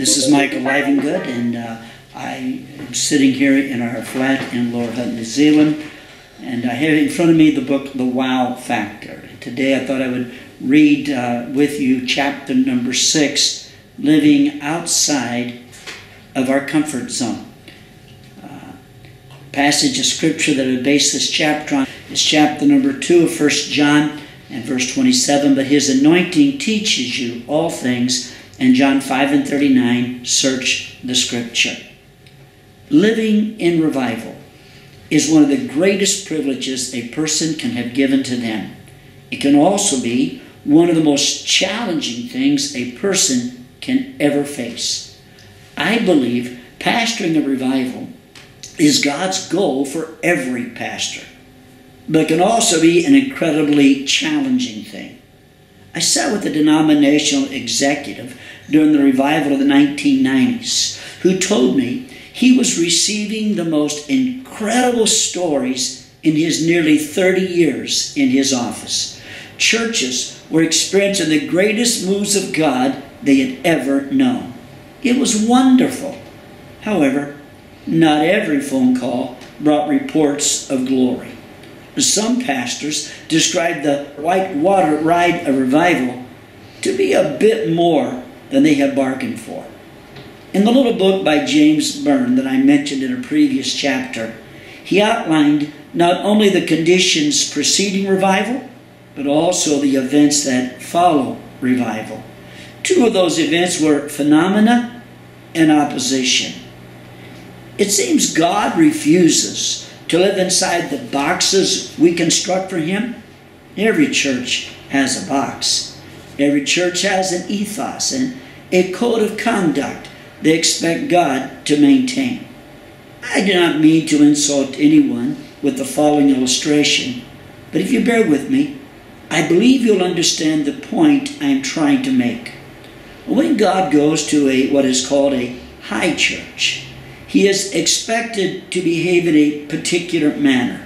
This is Michael Livengood, and uh, I am sitting here in our flat in Lower Hutt, New Zealand, and I have in front of me the book The Wow Factor. Today I thought I would read uh, with you chapter number six, Living Outside of Our Comfort Zone. Uh, passage of scripture that I base this chapter on is chapter number two of First John and verse 27. But his anointing teaches you all things and John 5 and 39, search the scripture. Living in revival is one of the greatest privileges a person can have given to them. It can also be one of the most challenging things a person can ever face. I believe pastoring a revival is God's goal for every pastor, but it can also be an incredibly challenging thing. I sat with a denominational executive during the revival of the 1990s who told me he was receiving the most incredible stories in his nearly 30 years in his office. Churches were experiencing the greatest moves of God they had ever known. It was wonderful. However, not every phone call brought reports of glory. Some pastors describe the white water ride of revival to be a bit more than they had bargained for. In the little book by James Byrne that I mentioned in a previous chapter, he outlined not only the conditions preceding revival, but also the events that follow revival. Two of those events were phenomena and opposition. It seems God refuses to live inside the boxes we construct for Him? Every church has a box. Every church has an ethos and a code of conduct they expect God to maintain. I do not mean to insult anyone with the following illustration, but if you bear with me, I believe you'll understand the point I am trying to make. When God goes to a what is called a high church, he is expected to behave in a particular manner.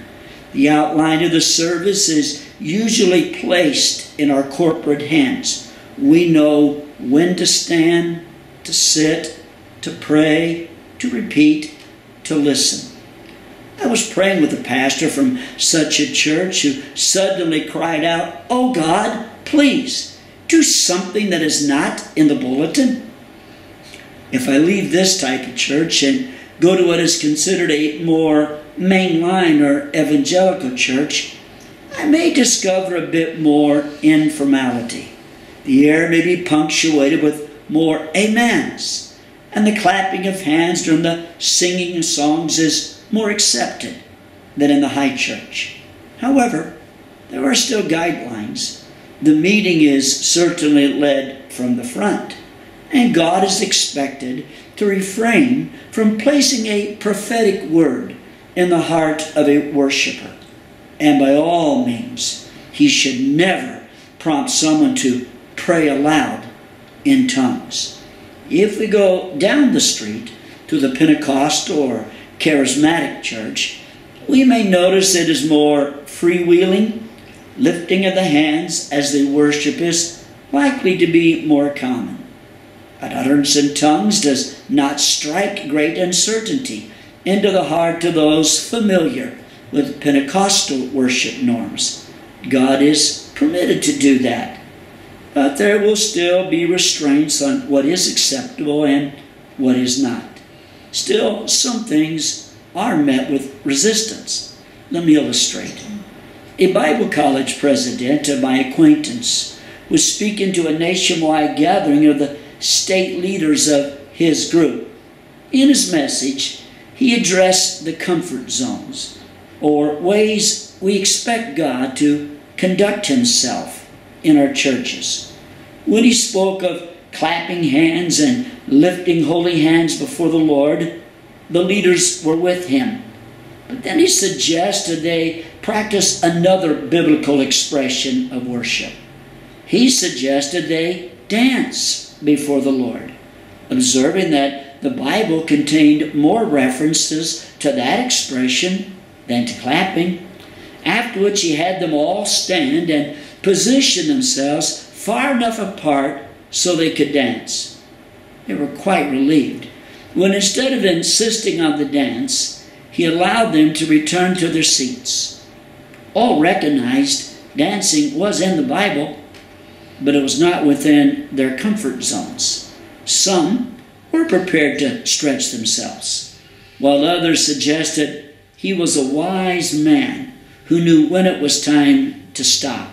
The outline of the service is usually placed in our corporate hands. We know when to stand, to sit, to pray, to repeat, to listen. I was praying with a pastor from such a church who suddenly cried out, Oh God, please do something that is not in the bulletin. If I leave this type of church and go to what is considered a more mainline or evangelical church, I may discover a bit more informality. The air may be punctuated with more amens, and the clapping of hands during the singing of songs is more accepted than in the high church. However, there are still guidelines. The meeting is certainly led from the front, and God is expected to refrain from placing a prophetic word in the heart of a worshiper. And by all means, he should never prompt someone to pray aloud in tongues. If we go down the street to the Pentecostal or charismatic church, we may notice it is more freewheeling, lifting of the hands as they worship is likely to be more common. An utterance in tongues does not strike great uncertainty into the heart of those familiar with Pentecostal worship norms. God is permitted to do that. But there will still be restraints on what is acceptable and what is not. Still, some things are met with resistance. Let me illustrate. A Bible college president of my acquaintance was speaking to a nationwide gathering of the state leaders of his group. In his message, he addressed the comfort zones, or ways we expect God to conduct himself in our churches. When he spoke of clapping hands and lifting holy hands before the Lord, the leaders were with him. But then he suggested they practice another biblical expression of worship. He suggested they dance before the Lord, observing that the Bible contained more references to that expression than to clapping, after which he had them all stand and position themselves far enough apart so they could dance. they were quite relieved when instead of insisting on the dance, he allowed them to return to their seats. All recognized dancing was in the Bible, but it was not within their comfort zones. Some were prepared to stretch themselves, while others suggested he was a wise man who knew when it was time to stop.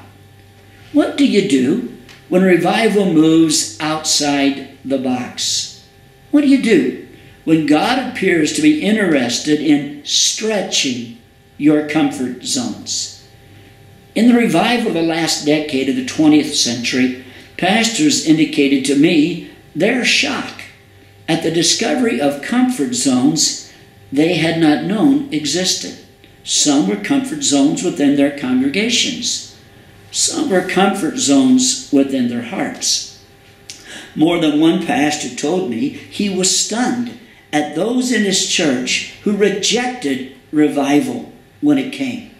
What do you do when revival moves outside the box? What do you do when God appears to be interested in stretching your comfort zones? In the revival of the last decade of the 20th century, pastors indicated to me their shock at the discovery of comfort zones they had not known existed. Some were comfort zones within their congregations. Some were comfort zones within their hearts. More than one pastor told me he was stunned at those in his church who rejected revival when it came.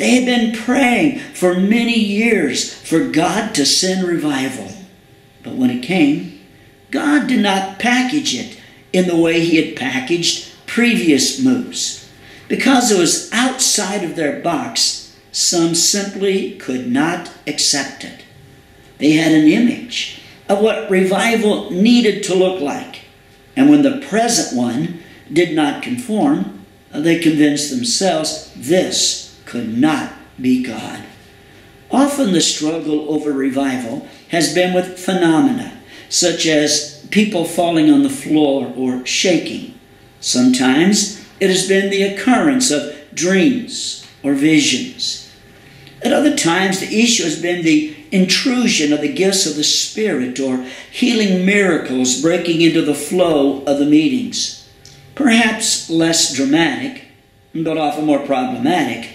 They had been praying for many years for God to send revival. But when it came, God did not package it in the way he had packaged previous moves. Because it was outside of their box, some simply could not accept it. They had an image of what revival needed to look like. And when the present one did not conform, they convinced themselves this could not be God. Often the struggle over revival has been with phenomena such as people falling on the floor or shaking. Sometimes it has been the occurrence of dreams or visions. At other times, the issue has been the intrusion of the gifts of the Spirit or healing miracles breaking into the flow of the meetings. Perhaps less dramatic, but often more problematic,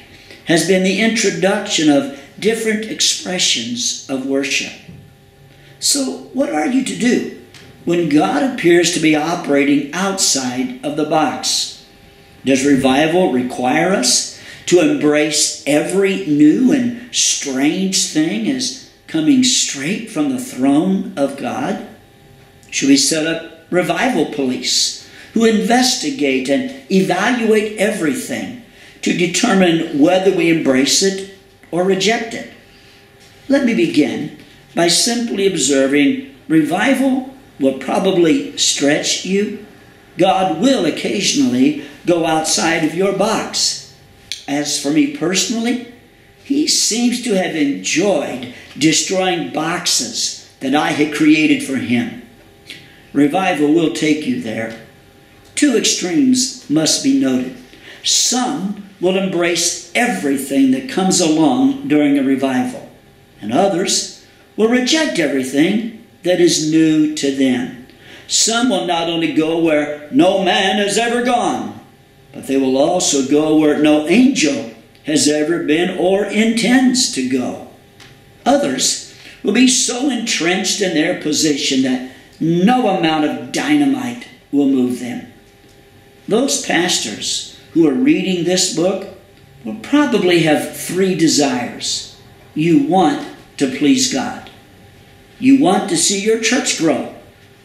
has been the introduction of different expressions of worship. So, what are you to do when God appears to be operating outside of the box? Does revival require us to embrace every new and strange thing as coming straight from the throne of God? Should we set up revival police who investigate and evaluate everything to determine whether we embrace it or reject it? Let me begin by simply observing revival will probably stretch you. God will occasionally go outside of your box. As for me personally, he seems to have enjoyed destroying boxes that I had created for him. Revival will take you there. Two extremes must be noted. Some will embrace everything that comes along during a revival, and others will reject everything that is new to them. Some will not only go where no man has ever gone, but they will also go where no angel has ever been or intends to go. Others will be so entrenched in their position that no amount of dynamite will move them. Those pastors who are reading this book will probably have three desires. You want to please God. You want to see your church grow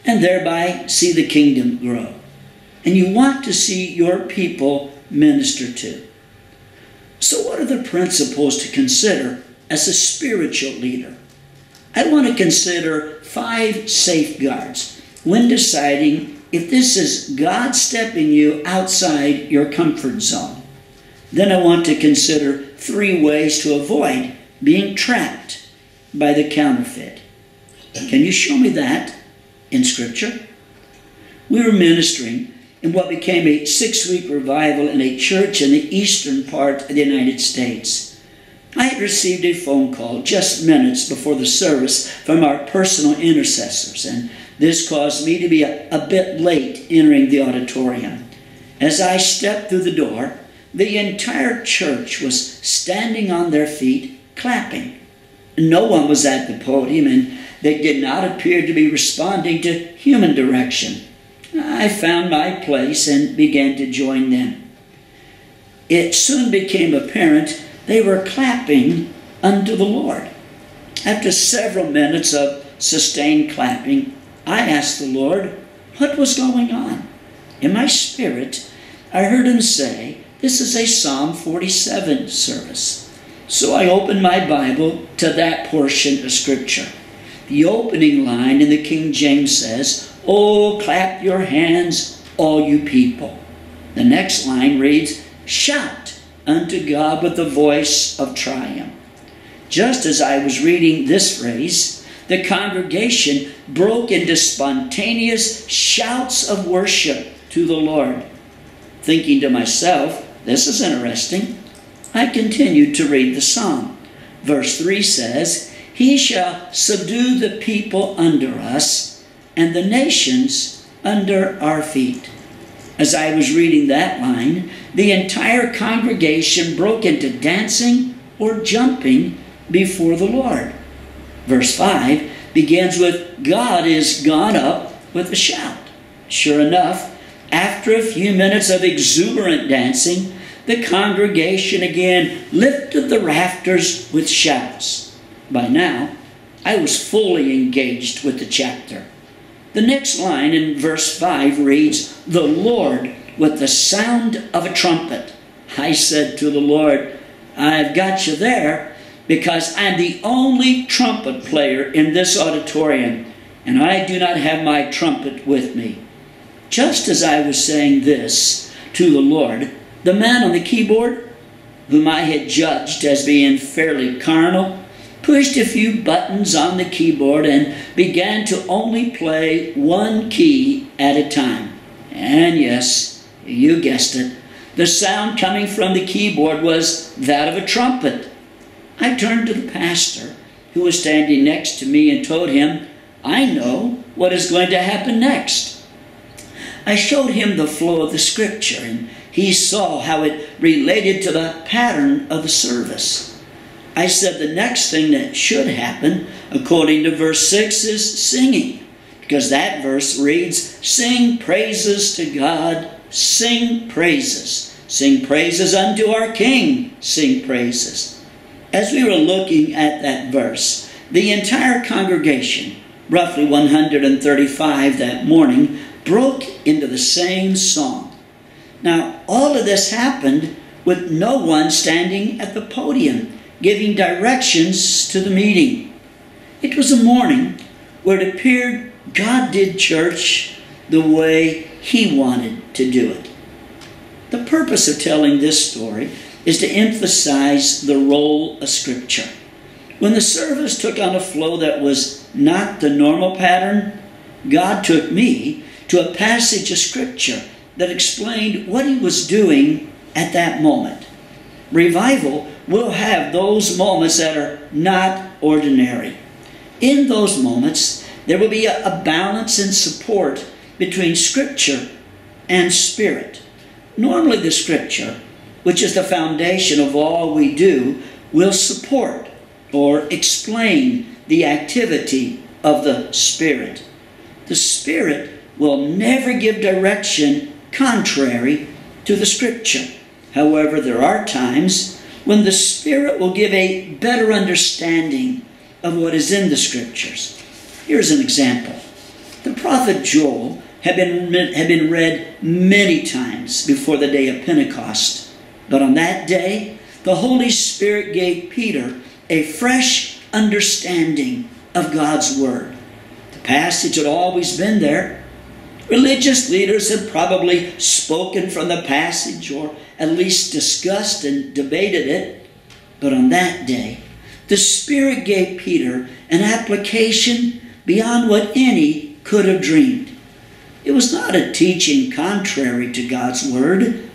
and thereby see the kingdom grow and you want to see your people minister to. So, what are the principles to consider as a spiritual leader? I want to consider five safeguards when deciding if this is God stepping you outside your comfort zone. Then I want to consider three ways to avoid being trapped by the counterfeit. Can you show me that in Scripture? We were ministering in what became a six week revival in a church in the eastern part of the United States. I had received a phone call just minutes before the service from our personal intercessors, and this caused me to be a, a bit late entering the auditorium. As I stepped through the door, the entire church was standing on their feet, clapping. No one was at the podium, and they did not appear to be responding to human direction. I found my place and began to join them. It soon became apparent they were clapping unto the Lord. After several minutes of sustained clapping, I asked the Lord, what was going on. In my spirit, I heard him say, This is a Psalm 47 service. So I opened my Bible to that portion of Scripture. The opening line in the King James says, Oh, clap your hands, all you people. The next line reads, Shout unto God with the voice of triumph. Just as I was reading this phrase, the congregation broke into spontaneous shouts of worship to the Lord. Thinking to myself, this is interesting, I continued to read the psalm. Verse 3 says, He shall subdue the people under us, and the nations under our feet. As I was reading that line, the entire congregation broke into dancing or jumping before the Lord. Verse 5 begins with, God is gone up with a shout. Sure enough, after a few minutes of exuberant dancing, the congregation again lifted the rafters with shouts. By now, I was fully engaged with the chapter. The next line in verse 5 reads, The Lord with the sound of a trumpet. I said to the Lord, I've got you there because I'm the only trumpet player in this auditorium, and I do not have my trumpet with me. Just as I was saying this to the Lord, the man on the keyboard, whom I had judged as being fairly carnal, pushed a few buttons on the keyboard and began to only play one key at a time. And yes, you guessed it, the sound coming from the keyboard was that of a trumpet. I turned to the pastor, who was standing next to me, and told him, I know what is going to happen next. I showed him the flow of the scripture, and he saw how it related to the pattern of the service. I said the next thing that should happen, according to verse 6, is singing. Because that verse reads, Sing praises to God, sing praises. Sing praises unto our King, sing praises. As we were looking at that verse, the entire congregation, roughly 135 that morning, broke into the same song. Now, all of this happened with no one standing at the podium giving directions to the meeting. It was a morning where it appeared God did church the way He wanted to do it. The purpose of telling this story is to emphasize the role of Scripture. When the service took on a flow that was not the normal pattern, God took me to a passage of Scripture that explained what He was doing at that moment. Revival will have those moments that are not ordinary. In those moments, there will be a, balance and support between Scripture and Spirit. Normally, the Scripture, which is the foundation of all we do, will support or explain the activity of the Spirit. The Spirit will never give direction contrary to the Scripture. However, there are times when the Spirit will give a better understanding of what is in the Scriptures. Here's an example. The prophet Joel had been, had been read many times before the day of Pentecost. But on that day, the Holy Spirit gave Peter a fresh understanding of God's Word. The passage had always been there. Religious leaders had probably spoken from the passage or at least discussed and debated it. But on that day, the Spirit gave Peter an application beyond what any could have dreamed. It was not a teaching contrary to God's Word,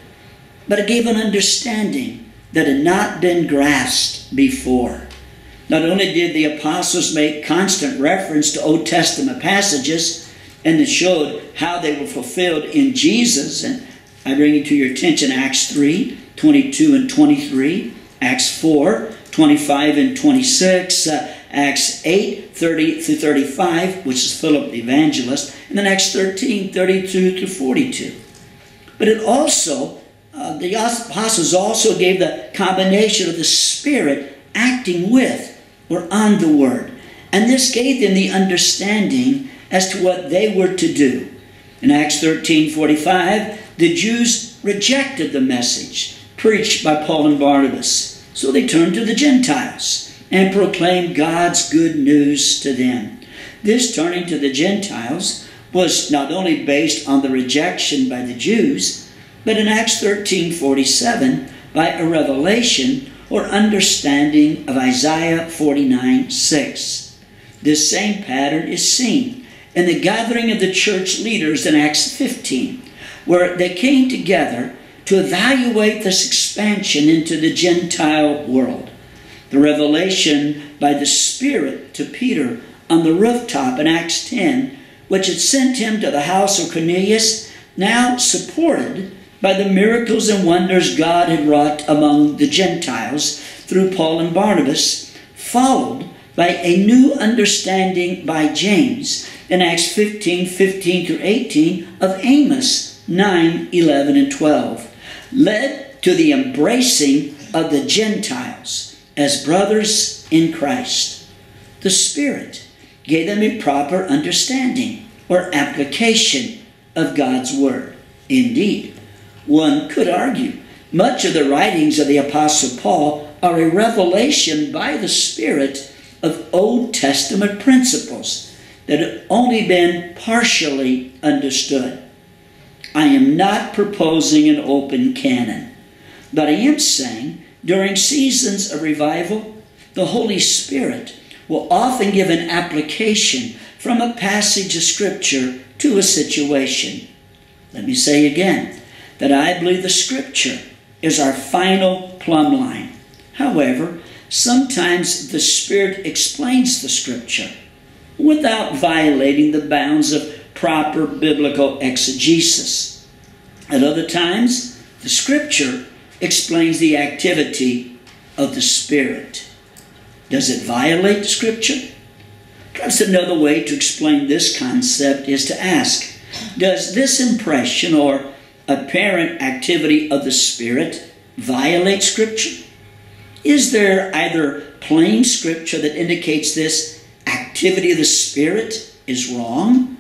but it gave an understanding that had not been grasped before. Not only did the apostles make constant reference to Old Testament passages, and it showed how they were fulfilled in Jesus and I bring it to your attention Acts 3, 22 and 23, Acts 4, 25 and 26, uh, Acts 8, 30 through 35, which is Philip the evangelist, and then Acts 13, 32 to 42. But it also, uh, the apostles also gave the combination of the Spirit acting with or on the Word. And this gave them the understanding as to what they were to do. In Acts 13 45, the Jews rejected the message preached by Paul and Barnabas, so they turned to the Gentiles and proclaimed God's good news to them. This turning to the Gentiles was not only based on the rejection by the Jews, but in Acts 13 47, by a revelation or understanding of Isaiah 49 6. This same pattern is seen in the gathering of the church leaders in Acts 15, where they came together to evaluate this expansion into the Gentile world. The revelation by the Spirit to Peter on the rooftop in Acts 10, which had sent him to the house of Cornelius, now supported by the miracles and wonders God had wrought among the Gentiles through Paul and Barnabas, followed by a new understanding by James in Acts 15 15 through 18 of Amos 9 11 and 12, led to the embracing of the Gentiles as brothers in Christ. The Spirit gave them a proper understanding or application of God's Word. Indeed, one could argue much of the writings of the Apostle Paul are a revelation by the Spirit of Old Testament principles that have only been partially understood. I am not proposing an open canon, but I am saying during seasons of revival, the Holy Spirit will often give an application from a passage of Scripture to a situation. Let me say again that I believe the Scripture is our final plumb line. However, sometimes the Spirit explains the Scripture without violating the bounds of proper biblical exegesis. At other times, the Scripture explains the activity of the Spirit. Does it violate the Scripture? Perhaps another way to explain this concept is to ask Does this impression or apparent activity of the Spirit violate Scripture? Is there either plain Scripture that indicates this activity of the Spirit is wrong?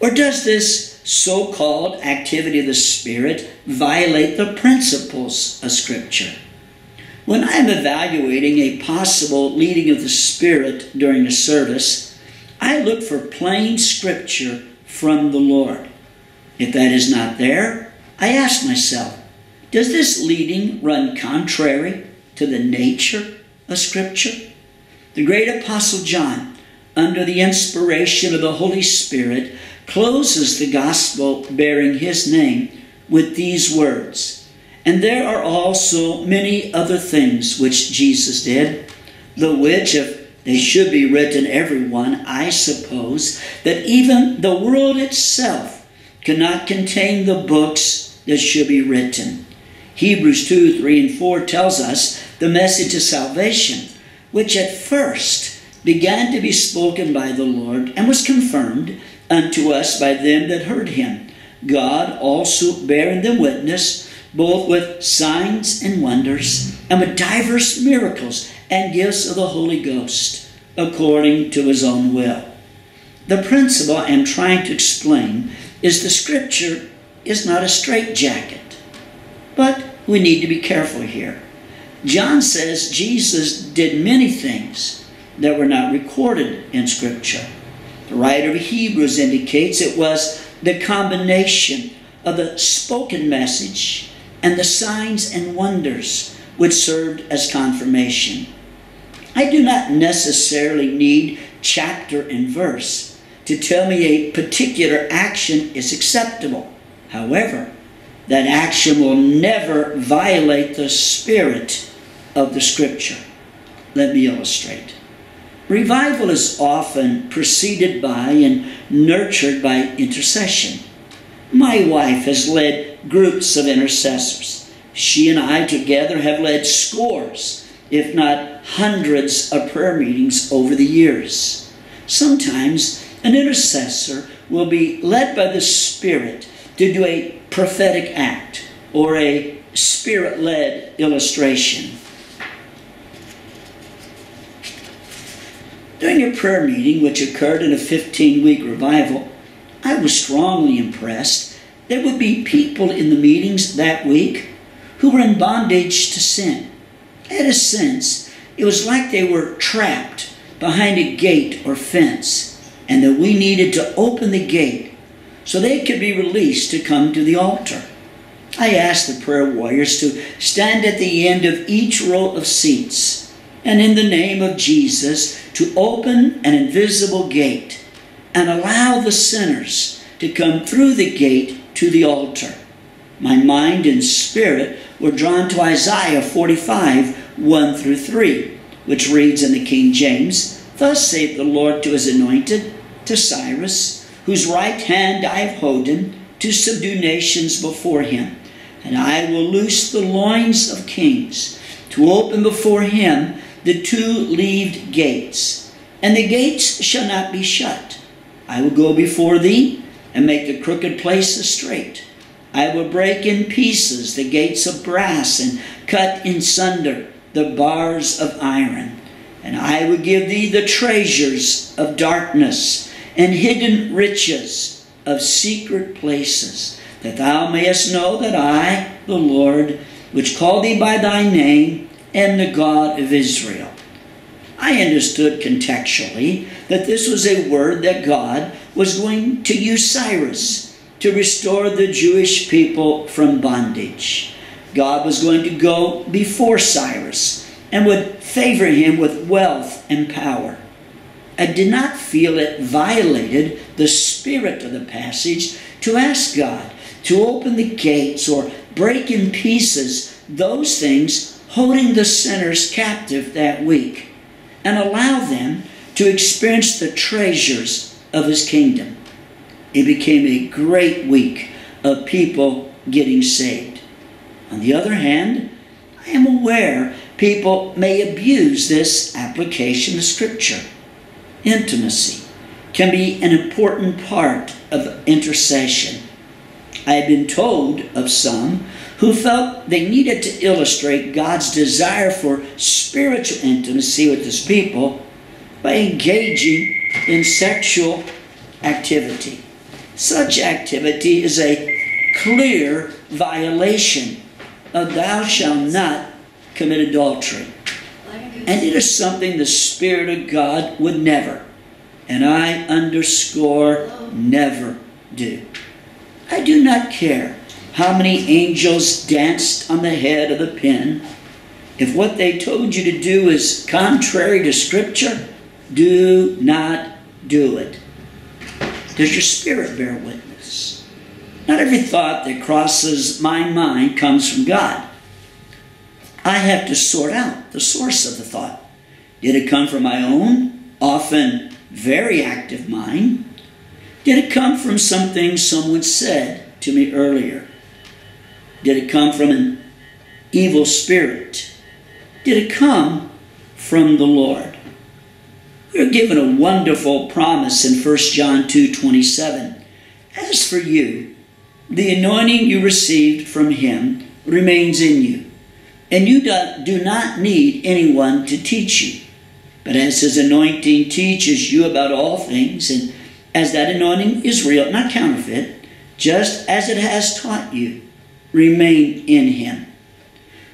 Or does this so called activity of the Spirit violate the principles of Scripture? When I'm evaluating a possible leading of the Spirit during a service, I look for plain Scripture from the Lord. If that is not there, I ask myself, does this leading run contrary to the nature of Scripture? The great Apostle John, under the inspiration of the Holy Spirit, closes the Gospel bearing his name with these words. And there are also many other things which Jesus did, the which, if they should be written every one, I suppose, that even the world itself cannot contain the books that should be written. Hebrews 2 3 and 4 tells us the message of salvation, which at first began to be spoken by the Lord and was confirmed unto us by them that heard him. God also bearing them witness, both with signs and wonders, and with divers miracles and gifts of the Holy Ghost, according to his own will. The principle I am trying to explain is the scripture is not a straitjacket. But we need to be careful here. John says Jesus did many things that were not recorded in Scripture. The writer of Hebrews indicates it was the combination of the spoken message and the signs and wonders which served as confirmation. I do not necessarily need chapter and verse to tell me a particular action is acceptable. However, that action will never violate the spirit of the scripture. Let me illustrate. Revival is often preceded by and nurtured by intercession. My wife has led groups of intercessors. She and I together have led scores, if not hundreds, of prayer meetings over the years. Sometimes an intercessor will be led by the Spirit to do a prophetic act or a spirit led illustration. During a prayer meeting which occurred in a 15 week revival, I was strongly impressed. There would be people in the meetings that week who were in bondage to sin. I had a sense it was like they were trapped behind a gate or fence, and that we needed to open the gate so they could be released to come to the altar. I asked the prayer warriors to stand at the end of each row of seats and in the name of Jesus to open an invisible gate and allow the sinners to come through the gate to the altar. My mind and spirit were drawn to Isaiah 45 1 through 3, which reads in the King James Thus saith the Lord to his anointed, to Cyrus, whose right hand I have holden, to subdue nations before him. And I will loose the loins of kings, to open before him the two leaved gates, and the gates shall not be shut. I will go before thee, and make the crooked places straight. I will break in pieces the gates of brass, and cut in sunder the bars of iron. And I will give thee the treasures of darkness, and hidden riches of secret places, that thou mayest know that I, the Lord, which called thee by thy name, am the God of Israel. I understood contextually that this was a word that God was going to use Cyrus to restore the Jewish people from bondage. God was going to go before Cyrus and would favor him with wealth and power. I did not feel it violated the spirit of the passage to ask God to open the gates or break in pieces those things holding the sinners captive that week and allow them to experience the treasures of his kingdom. It became a great week of people getting saved. On the other hand, I am aware people may abuse this application of Scripture. Intimacy can be an important part of intercession. I have been told of some who felt they needed to illustrate God's desire for spiritual intimacy with His people by engaging in sexual activity. Such activity is a clear violation of thou shalt not commit adultery. And it is something the Spirit of God would never, and I underscore never do. I do not care how many angels danced on the head of the pin. If what they told you to do is contrary to Scripture, do not do it. Does your spirit bear witness? Not every thought that crosses my mind comes from God. I have to sort out the source of the thought. Did it come from my own, often very active mind? Did it come from something someone said to me earlier? Did it come from an evil spirit? Did it come from the Lord? We're given a wonderful promise in 1 John 2 27. As for you, the anointing you received from him remains in you, and you do not need anyone to teach you. But as his anointing teaches you about all things, and as that anointing is real, not counterfeit, just as it has taught you, remain in him.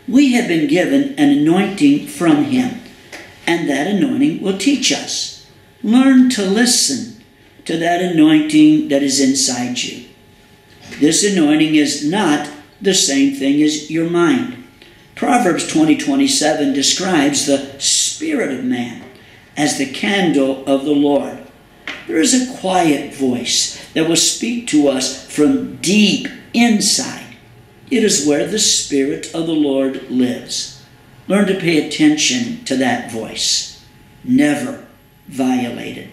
We have been given an anointing from him, and that anointing will teach us. Learn to listen to that anointing that is inside you. This anointing is not the same thing as your mind. Proverbs 20 27 describes the spirit of man as the candle of the Lord. There is a quiet voice that will speak to us from deep inside. It is where the Spirit of the Lord lives. Learn to pay attention to that voice. Never violate it.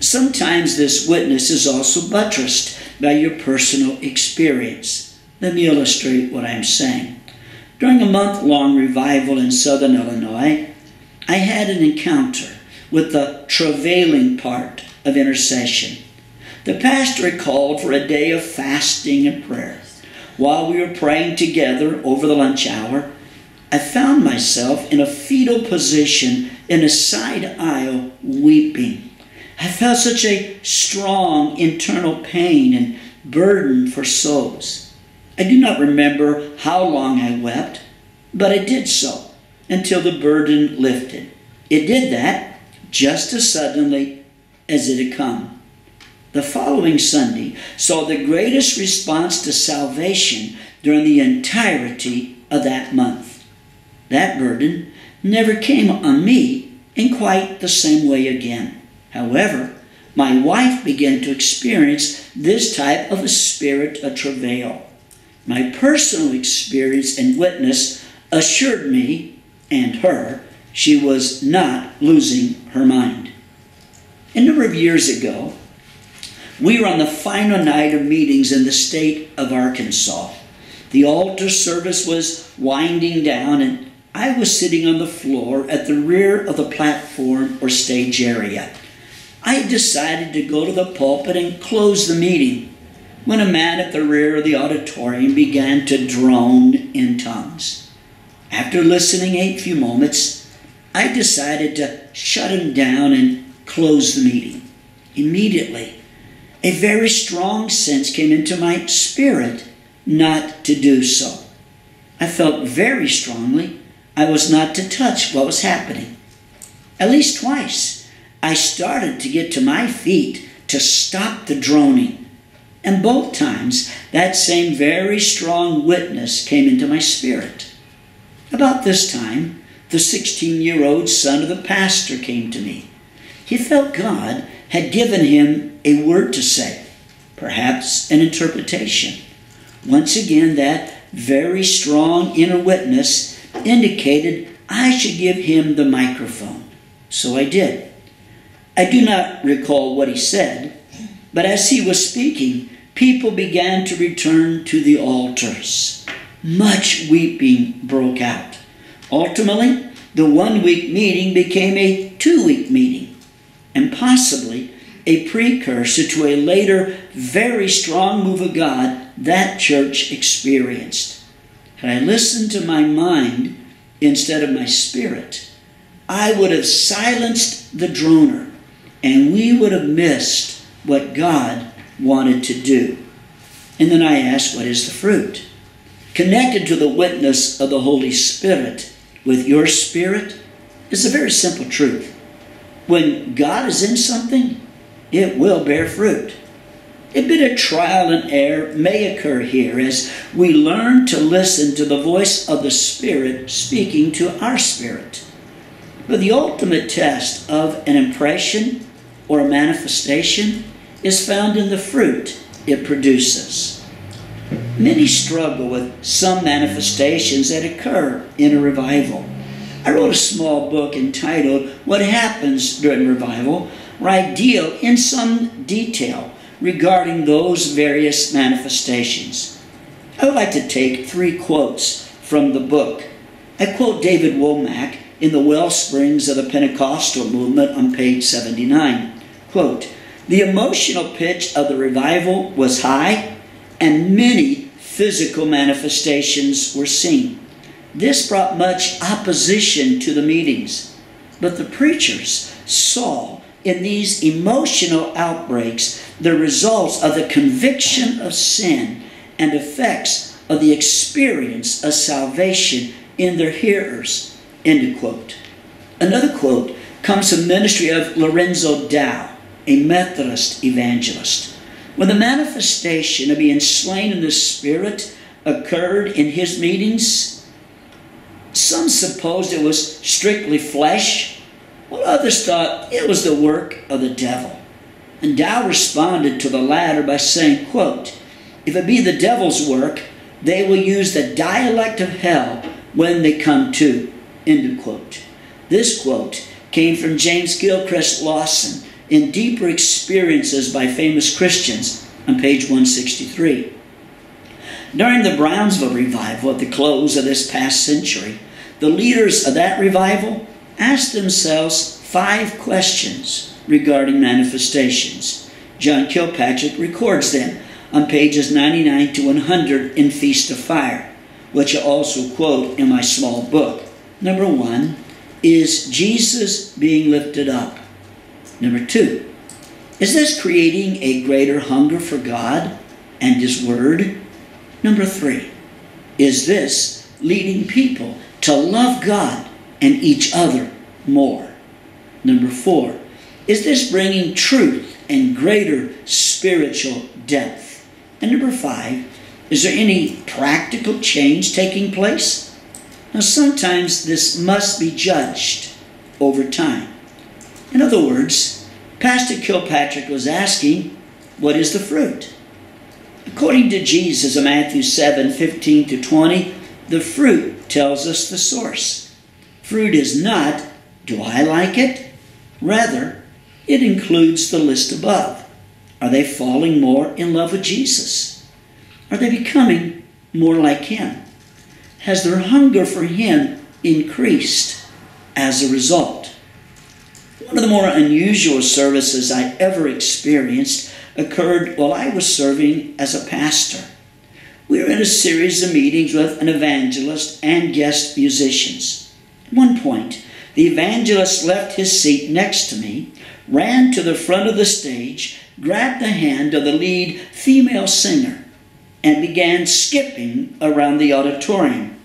Sometimes this witness is also buttressed by your personal experience. Let me illustrate what I'm saying. During a month long revival in southern Illinois, I had an encounter with the travailing part of intercession. The pastor called for a day of fasting and prayer while we were praying together over the lunch hour, I found myself in a fetal position in a side aisle weeping. I felt such a strong internal pain and burden for souls. I do not remember how long I wept, but I did so until the burden lifted. It did that just as suddenly as it had come. The following Sunday saw the greatest response to salvation during the entirety of that month. That burden never came on me in quite the same way again. However, my wife began to experience this type of a spirit of travail. My personal experience and witness assured me and her she was not losing her mind. A number of years ago, we were on the final night of meetings in the state of Arkansas. The altar service was winding down, and I was sitting on the floor at the rear of the platform or stage area. I decided to go to the pulpit and close the meeting when a man at the rear of the auditorium began to drone in tongues. After listening a few moments, I decided to shut him down and close the meeting. Immediately, a very strong sense came into my spirit not to do so. I felt very strongly I was not to touch what was happening. At least twice, I started to get to my feet to stop the droning. And both times, that same very strong witness came into my spirit. About this time, the 16 year old son of the pastor came to me. He felt God had given him a word to say, perhaps an interpretation. Once again, that very strong inner witness indicated I should give him the microphone. So I did. I do not recall what he said, but as he was speaking, people began to return to the altars. Much weeping broke out. Ultimately, the one week meeting became a two week meeting, and possibly a precursor to a later very strong move of God that church experienced. Had I listened to my mind instead of my spirit, I would have silenced the droner and we would have missed what God wanted to do. And then I asked, What is the fruit? Connected to the witness of the Holy Spirit with your spirit is a very simple truth. When God is in something, it will bear fruit. A bit of trial and error may occur here as we learn to listen to the voice of the Spirit speaking to our spirit. But the ultimate test of an impression or a manifestation is found in the fruit it produces. Many struggle with some manifestations that occur in a revival. I wrote a small book entitled What Happens During Revival, where I deal in some detail regarding those various manifestations. I would like to take three quotes from the book. I quote David Womack in The Wellsprings of the Pentecostal Movement on page 79. Quote, the emotional pitch of the revival was high, and many physical manifestations were seen. This brought much opposition to the meetings, but the preachers saw in these emotional outbreaks the results of the conviction of sin and effects of the experience of salvation in their hearers. End quote. Another quote comes from ministry of Lorenzo Dow, a Methodist evangelist. When the manifestation of being slain in the Spirit occurred in his meetings, some supposed it was strictly flesh, while others thought it was the work of the devil. And Dow responded to the latter by saying, quote, If it be the devil's work, they will use the dialect of hell when they come to. End of quote. This quote came from James Gilchrist Lawson in Deeper Experiences by Famous Christians on page 163. During the Brownsville revival at the close of this past century, the leaders of that revival asked themselves five questions regarding manifestations. John Kilpatrick records them on pages 99 to 100 in Feast of Fire, which I also quote in my small book. Number one, is Jesus being lifted up? Number two, Is this creating a greater hunger for God and His Word? Number three, is this leading people to love God and each other more? Number four, is this bringing truth and greater spiritual depth? And number five, is there any practical change taking place? Now, sometimes this must be judged over time. In other words, Pastor Kilpatrick was asking, What is the fruit? According to Jesus in Matthew 7 15 to 20, the fruit tells us the source. Fruit is not, Do I like it? Rather, it includes the list above. Are they falling more in love with Jesus? Are they becoming more like Him? Has their hunger for Him increased as a result? One of the more unusual services I ever experienced occurred while I was serving as a pastor. We were in a series of meetings with an evangelist and guest musicians. At one point, the evangelist left his seat next to me, ran to the front of the stage, grabbed the hand of the lead female singer, and began skipping around the auditorium.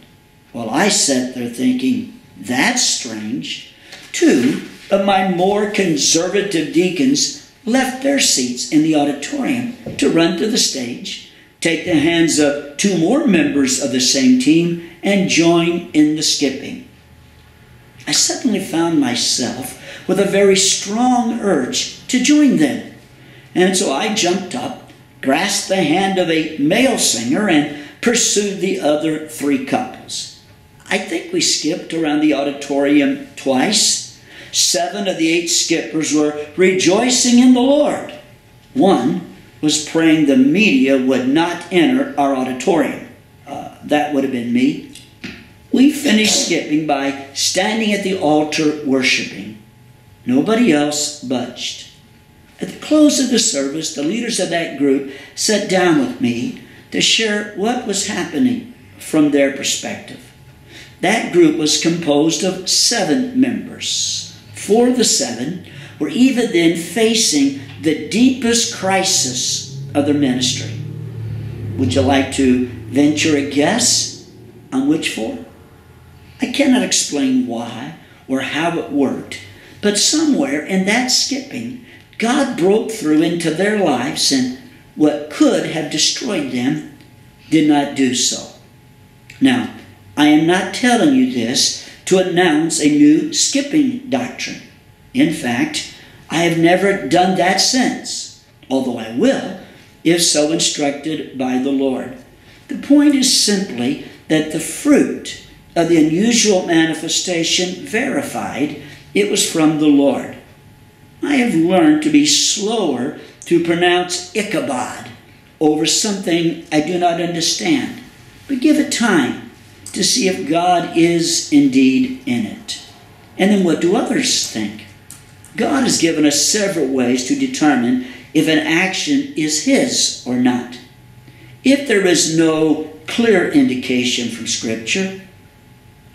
While I sat there thinking, that's strange. Two of my more conservative deacons left their seats in the auditorium to run to the stage, take the hands of two more members of the same team, and join in the skipping. I suddenly found myself with a very strong urge to join them. And so I jumped up, grasped the hand of a male singer, and pursued the other three couples. I think we skipped around the auditorium twice. Seven of the eight skippers were rejoicing in the Lord. One was praying the media would not enter our auditorium. Uh, that would have been me. We finished skipping by standing at the altar worshiping. Nobody else budged. At the close of the service, the leaders of that group sat down with me to share what was happening from their perspective. That group was composed of seven members. Four of the seven were even then facing the deepest crisis of their ministry. Would you like to venture a guess on which four? I cannot explain why or how it worked, but somewhere in that skipping, God broke through into their lives and what could have destroyed them did not do so. Now, I am not telling you this to announce a new skipping doctrine. In fact, I have never done that since, although I will, if so instructed by the Lord. The point is simply that the fruit of the unusual manifestation verified it was from the Lord. I have learned to be slower to pronounce Ichabod over something I do not understand, but give it time to see if God is indeed in it. And then what do others think? God has given us several ways to determine if an action is His or not. If there is no clear indication from Scripture,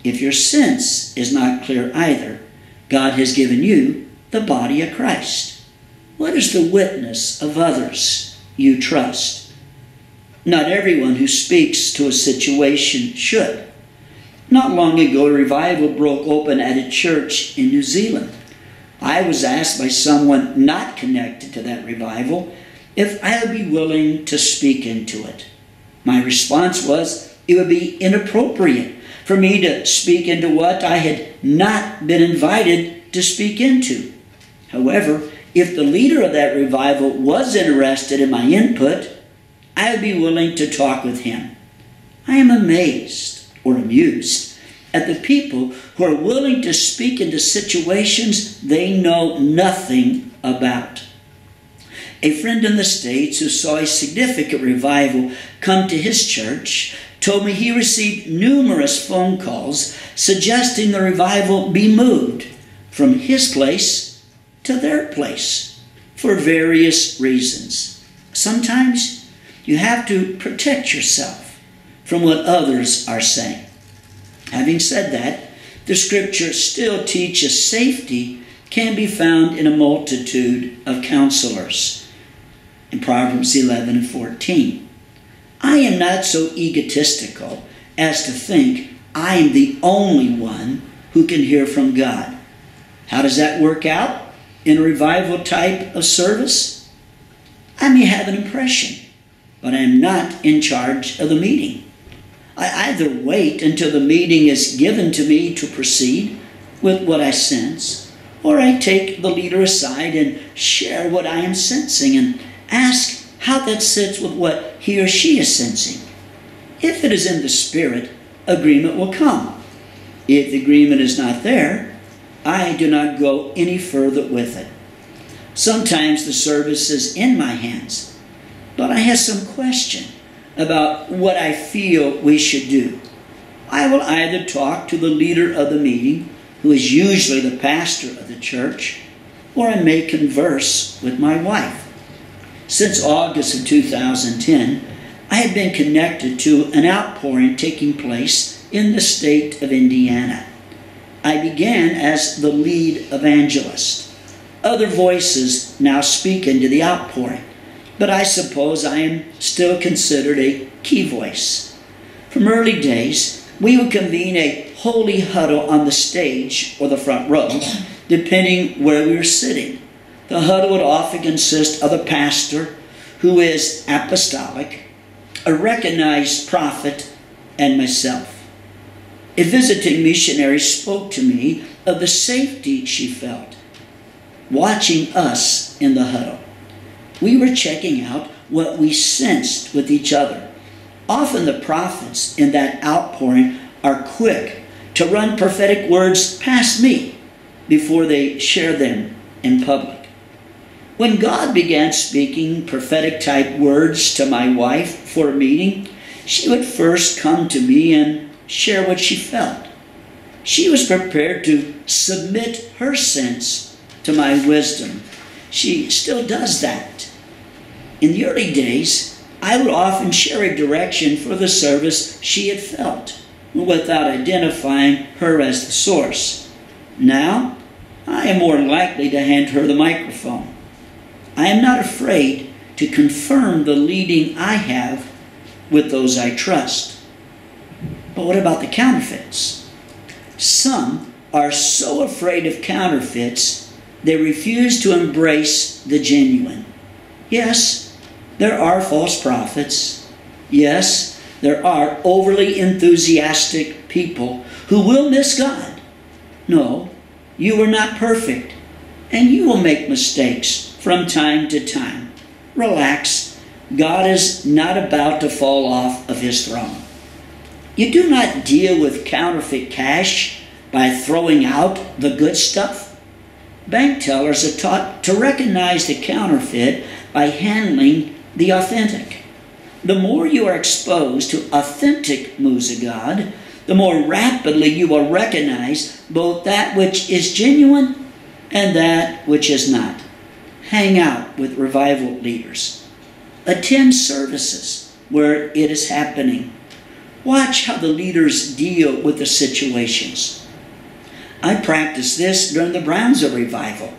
if your sense is not clear either, God has given you the body of Christ. What is the witness of others you trust? Not everyone who speaks to a situation should. Not long ago, a revival broke open at a church in New Zealand. I was asked by someone not connected to that revival if I would be willing to speak into it. My response was it would be inappropriate for me to speak into what I had not been invited to speak into. However, if the leader of that revival was interested in my input, I would be willing to talk with him. I am amazed or amused at the people who are willing to speak into situations they know nothing about. A friend in the States who saw a significant revival come to his church told me he received numerous phone calls suggesting the revival be moved from his place to their place for various reasons. Sometimes you have to protect yourself from what others are saying. Having said that, the scripture still teaches safety can be found in a multitude of counselors. In Proverbs 11 and 14. I am not so egotistical as to think I am the only one who can hear from God. How does that work out in a revival type of service? I may have an impression, but I am not in charge of the meeting. I either wait until the meeting is given to me to proceed with what I sense, or I take the leader aside and share what I am sensing and ask how that sits with what he or she is sensing. If it is in the Spirit, agreement will come. If the agreement is not there, I do not go any further with it. Sometimes the service is in my hands, but I have some question about what I feel we should do. I will either talk to the leader of the meeting, who is usually the pastor of the church, or I may converse with my wife. Since August of 2010, I have been connected to an outpouring taking place in the state of Indiana. I began as the lead evangelist. Other voices now speak into the outpouring but I suppose I am still considered a key voice. From early days, we would convene a holy huddle on the stage or the front row, depending where we were sitting. The huddle would often consist of the pastor who is apostolic, a recognized prophet, and myself. A visiting missionary spoke to me of the safety she felt watching us in the huddle. We were checking out what we sensed with each other. Often the prophets in that outpouring are quick to run prophetic words past me before they share them in public. When God began speaking prophetic type words to my wife for a meeting, she would first come to me and share what she felt. She was prepared to submit her sense to my wisdom. She still does that. In the early days, I would often share a direction for the service she had felt without identifying her as the source. Now, I am more likely to hand her the microphone. I am not afraid to confirm the leading I have with those I trust. But what about the counterfeits? Some are so afraid of counterfeits they refuse to embrace the genuine. Yes, there are false prophets. Yes, there are overly enthusiastic people who will miss God. No, you are not perfect, and you will make mistakes from time to time. Relax. God is not about to fall off of his throne. You do not deal with counterfeit cash by throwing out the good stuff. Bank tellers are taught to recognize the counterfeit by handling the authentic. The more you are exposed to authentic moves of God, the more rapidly you will recognize both that which is genuine and that which is not. Hang out with revival leaders. Attend services where it is happening. Watch how the leaders deal with the situations. I practiced this during the Brownsville revival.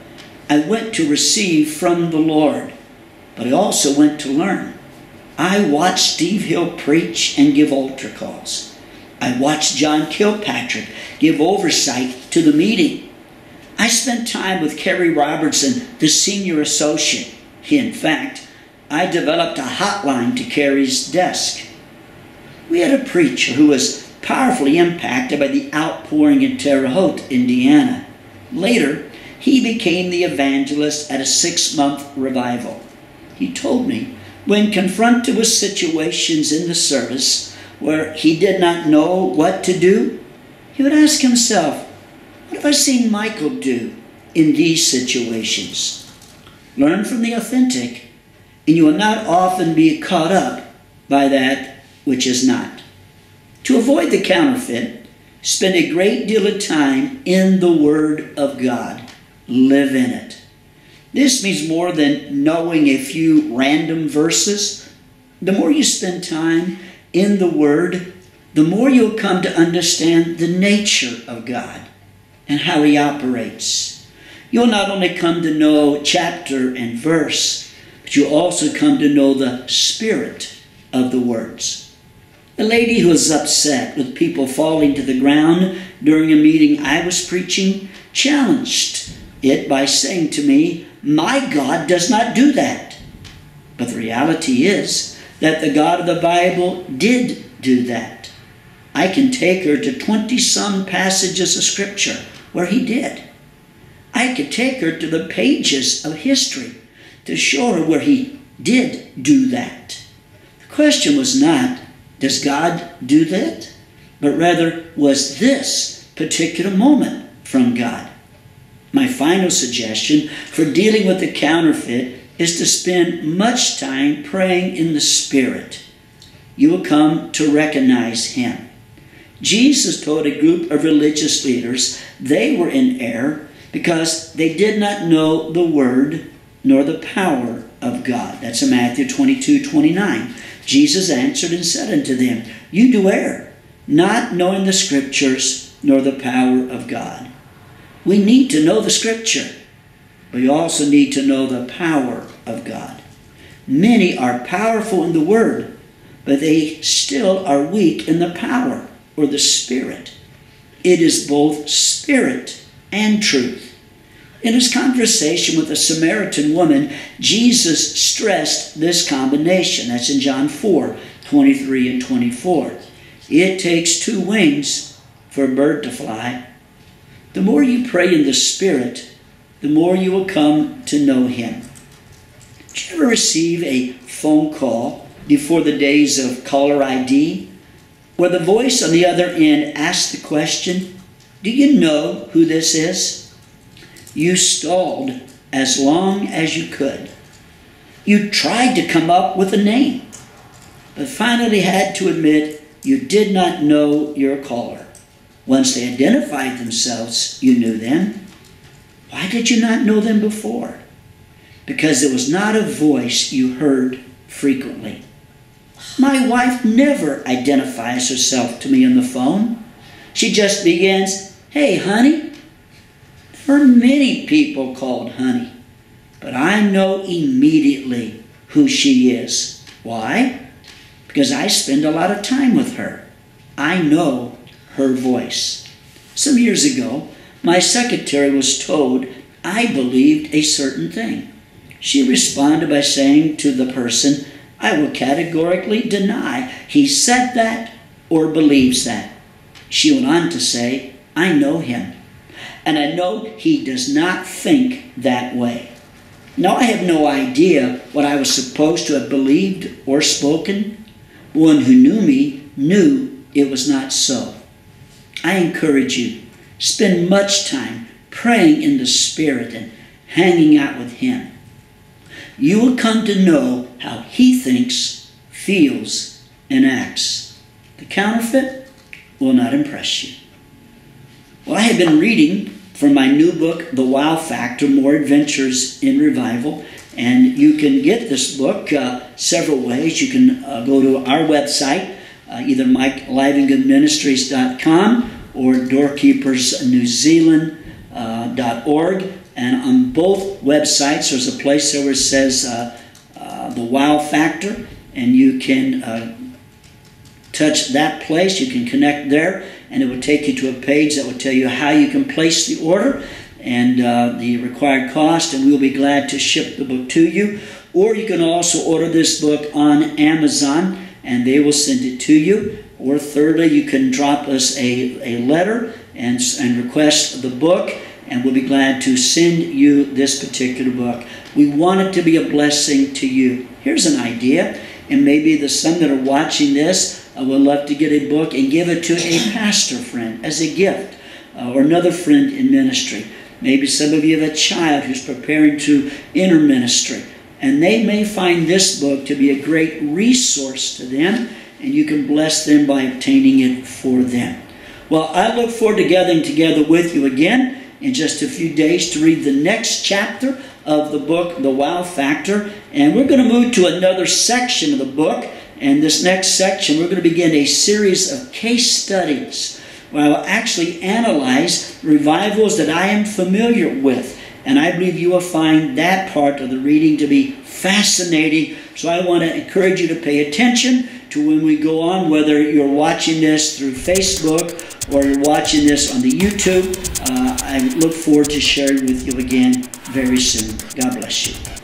I went to receive from the Lord, but I also went to learn. I watched Steve Hill preach and give altar calls. I watched John Kilpatrick give oversight to the meeting. I spent time with Kerry Robertson, the senior associate. In fact, I developed a hotline to Kerry's desk. We had a preacher who was powerfully impacted by the outpouring in Terre Haute, Indiana. Later, he became the evangelist at a six month revival. He told me when confronted with situations in the service where he did not know what to do, he would ask himself, What have I seen Michael do in these situations? Learn from the authentic, and you will not often be caught up by that which is not. To avoid the counterfeit, spend a great deal of time in the Word of God. Live in it. This means more than knowing a few random verses. The more you spend time in the Word, the more you'll come to understand the nature of God and how He operates. You'll not only come to know chapter and verse, but you'll also come to know the spirit of the words. The lady who was upset with people falling to the ground during a meeting I was preaching challenged it by saying to me, My God does not do that. But the reality is that the God of the Bible did do that. I can take her to 20 some passages of Scripture where he did. I could take her to the pages of history to show her where he did do that. The question was not, does God do that? But rather, was this particular moment from God? My final suggestion for dealing with the counterfeit is to spend much time praying in the Spirit. You will come to recognize Him. Jesus told a group of religious leaders they were in error because they did not know the Word nor the power of God. That's in Matthew 22 29. Jesus answered and said unto them, You do err, not knowing the Scriptures nor the power of God. We need to know the Scripture, but we also need to know the power of God. Many are powerful in the Word, but they still are weak in the power or the Spirit. It is both Spirit and truth. In his conversation with the Samaritan woman, Jesus stressed this combination. That's in John 4 23 and 24. It takes two wings for a bird to fly. The more you pray in the Spirit, the more you will come to know Him. Did you ever receive a phone call before the days of caller ID where the voice on the other end asked the question, Do you know who this is? You stalled as long as you could. You tried to come up with a name, but finally had to admit you did not know your caller. Once they identified themselves, you knew them. Why did you not know them before? Because it was not a voice you heard frequently. My wife never identifies herself to me on the phone. She just begins, Hey, honey, there are many people called Honey, but I know immediately who she is. Why? Because I spend a lot of time with her. I know her voice. Some years ago, my secretary was told I believed a certain thing. She responded by saying to the person, I will categorically deny he said that or believes that. She went on to say, I know him and I know he does not think that way. Now, I have no idea what I was supposed to have believed or spoken. One who knew me knew it was not so. I encourage you, spend much time praying in the Spirit and hanging out with Him. You will come to know how He thinks, feels, and acts. The counterfeit will not impress you. Well, I have been reading from my new book, The Wow Factor More Adventures in Revival. And you can get this book uh, several ways. You can uh, go to our website, uh, either MikeLivengoodMinistries.com or DoorkeepersNewZealand.org. Uh, and on both websites, there's a place there where it says uh, uh, The Wow Factor, and you can touch that place. You can connect there and it will take you to a page that will tell you how you can place the order and uh, the required cost, and we'll be glad to ship the book to you. Or you can also order this book on Amazon, and they will send it to you. Or thirdly, you can drop us a, a letter and, and request the book, and we'll be glad to send you this particular book. We want it to be a blessing to you. Here's an idea, and maybe the some that are watching this I would love to get a book and give it to a pastor friend as a gift uh, or another friend in ministry. Maybe some of you have a child who's preparing to enter ministry, and they may find this book to be a great resource to them, and you can bless them by obtaining it for them. Well, I look forward to gathering together with you again in just a few days to read the next chapter of the book, The Wow Factor, and we're going to move to another section of the book and this next section, we're going to begin a series of case studies where I will actually analyze revivals that I am familiar with And I believe you will find that part of the reading to be fascinating. So I want to encourage you to pay attention to when we go on, whether you're watching this through Facebook or you're watching this on the YouTube. Uh, I look forward to sharing with you again very soon. God bless you.